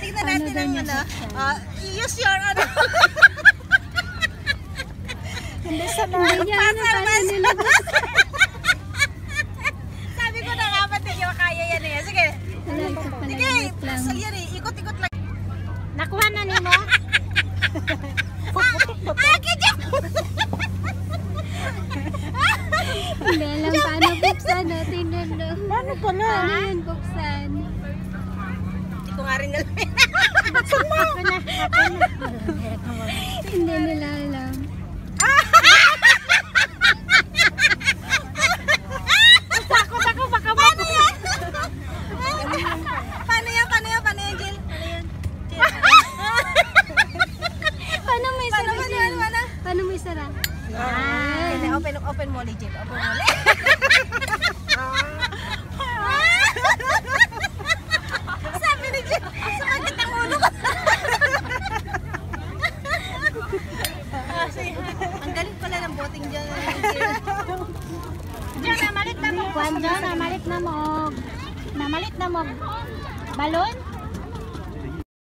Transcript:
Tingnan natin ang ano. Ah, use your ano. Hindi sa niya ano, paano nila Sabi ko na nga ba't hindi kaya yan eh. Sige. Sige. yan eh. Ikot-ikot lang. Nakuha na ni mo? Akin yan! Hindi alam paano buksan no? Tingnan no. Paano pala? Paano yun buksan? Hindi ko nga rin alam. Ako na. Hindi nila alam. Takot ako baka mabuksan. Paano yan? Paano yan? Paano yan, Jill? Paano yan? Jill? Paano may sara dyan? paano, may sara? Ah, okay, open, open mo Jill. Open mo ulit. Sabi ni Jill, sumakit ang ulo ko. ah, sige. Ang galing pala ng boting dyan. Diyan, namalit na mo. Kwan dyan, namalit na mo. Namalit na mo. Balon?